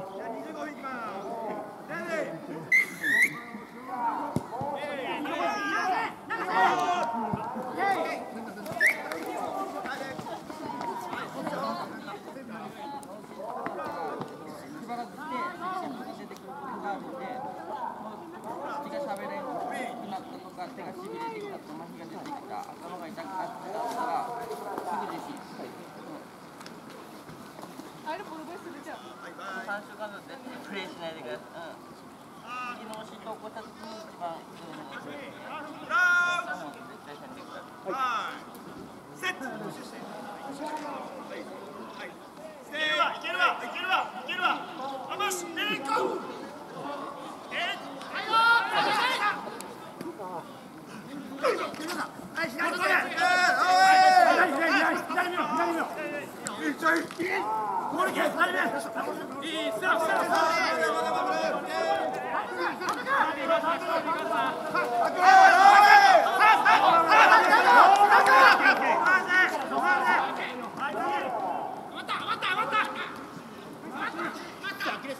Chao.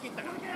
切ったから。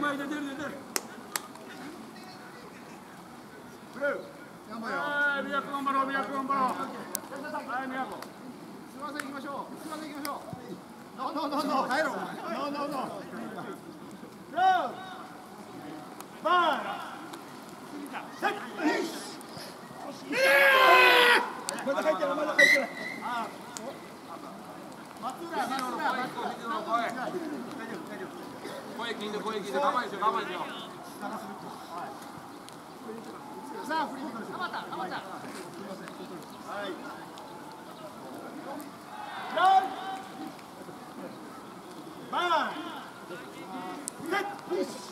前出てる出てるプはい頑張ろう頑張ろうはいす。いません行きましょうす。いません行きましょう帰ろうい声聞いて声聞いて我慢しよう我慢しよ。さあ振り切る。浜田浜田。はい。Bye! Let's!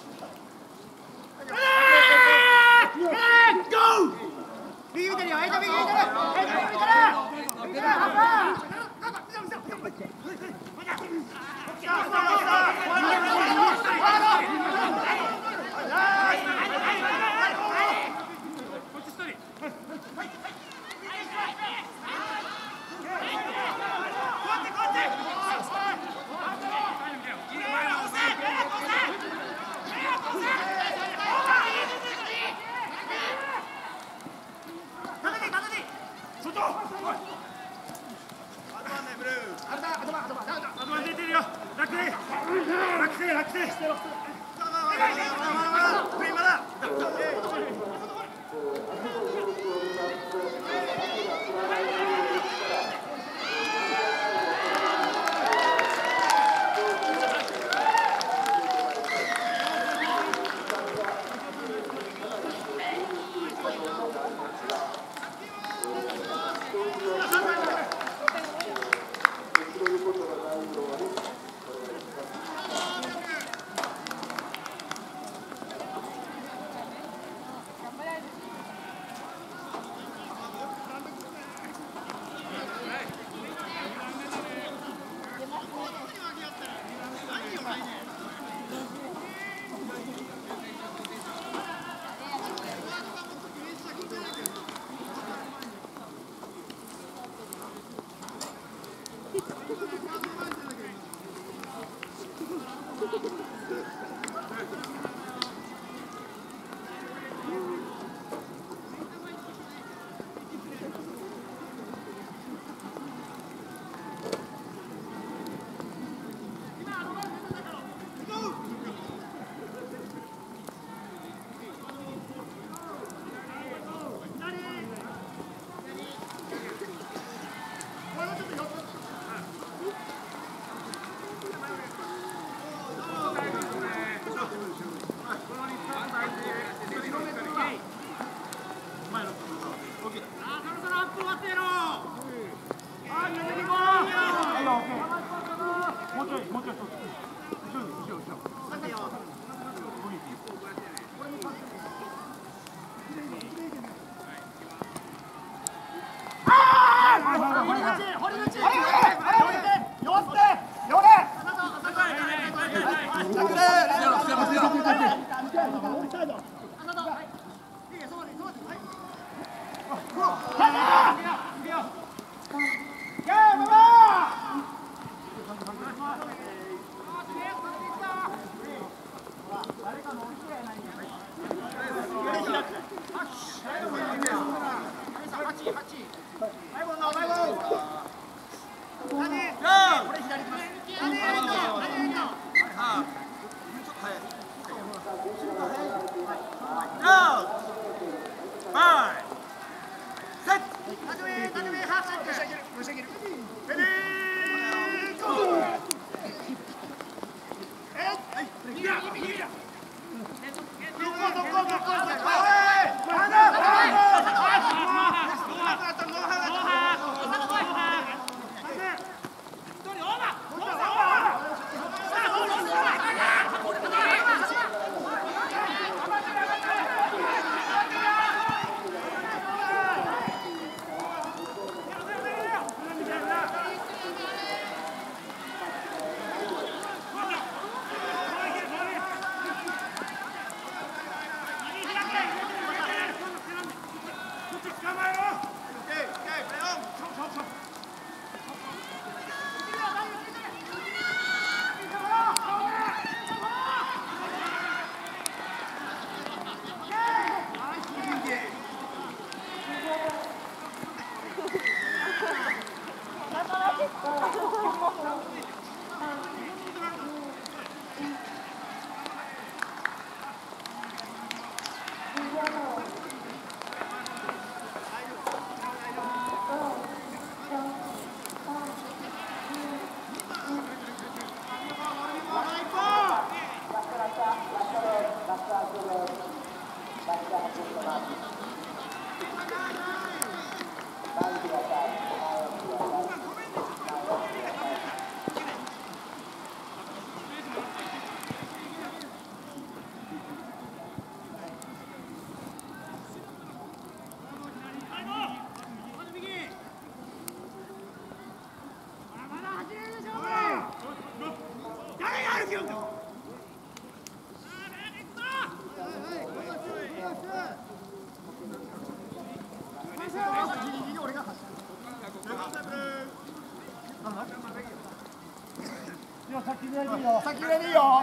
Thank you. Thank you. Grêmio!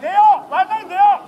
내요! 완전 내요!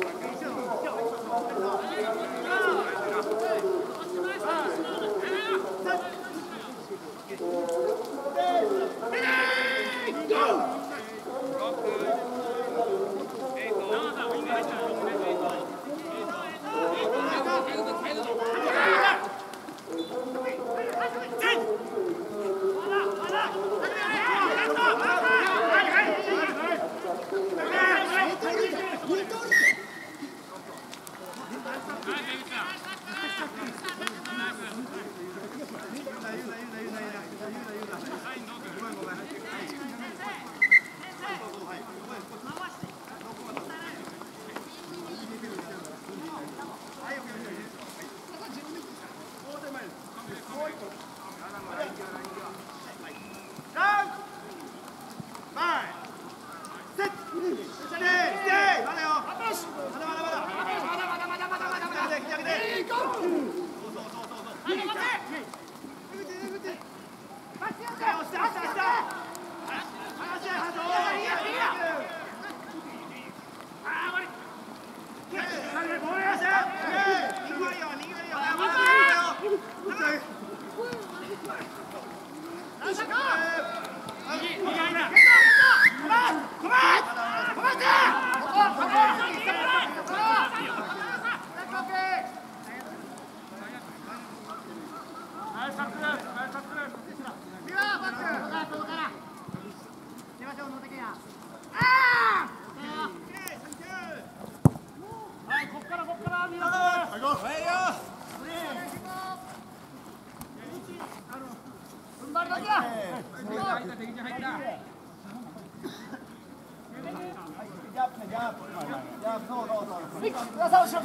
Gracias. Yes, that was your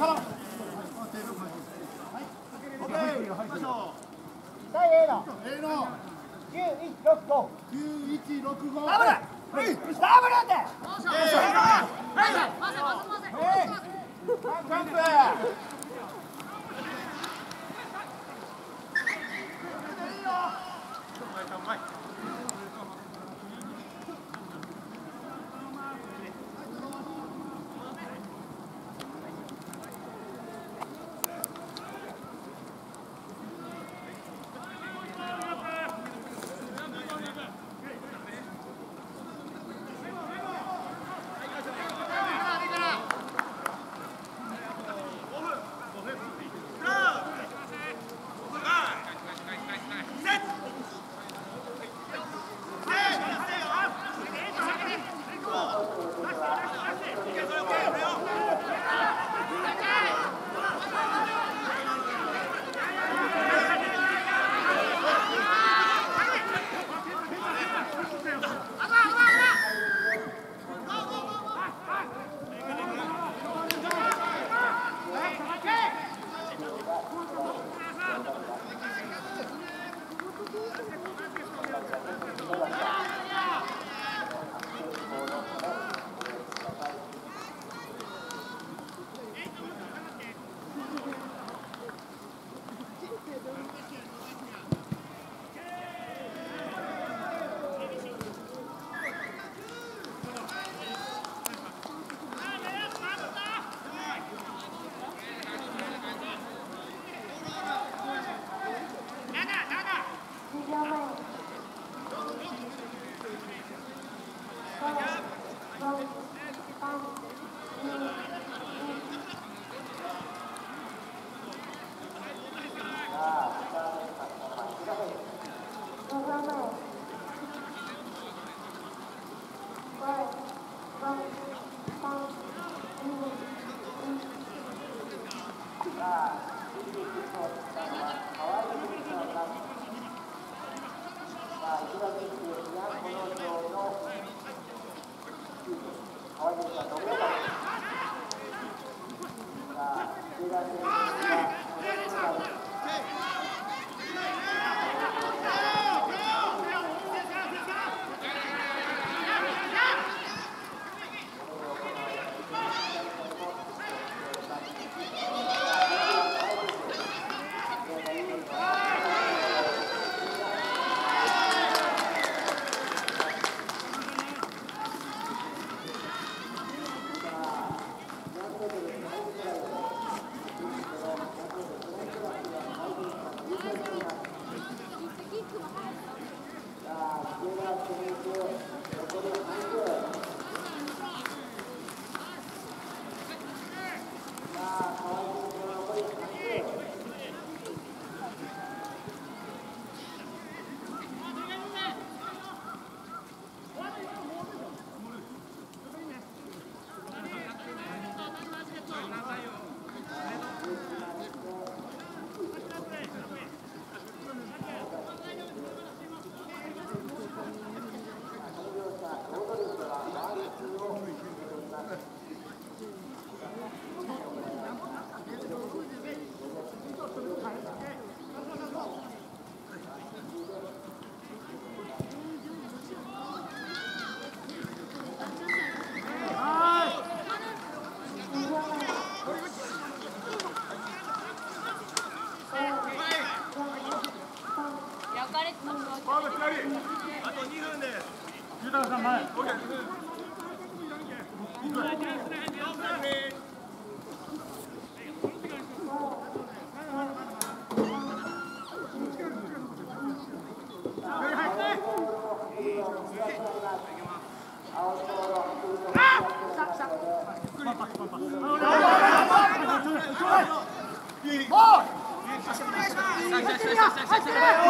快起来